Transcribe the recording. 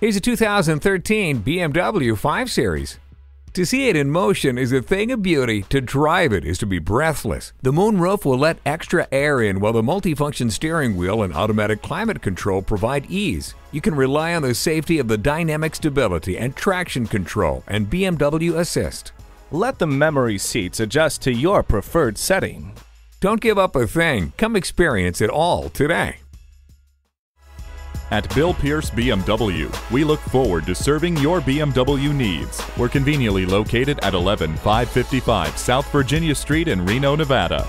Here's a 2013 BMW 5 Series. To see it in motion is a thing of beauty. To drive it is to be breathless. The moonroof will let extra air in while the multifunction steering wheel and automatic climate control provide ease. You can rely on the safety of the dynamic stability and traction control and BMW Assist. Let the memory seats adjust to your preferred setting. Don't give up a thing. Come experience it all today. At Bill Pearce BMW, we look forward to serving your BMW needs. We're conveniently located at 11555 South Virginia Street in Reno, Nevada.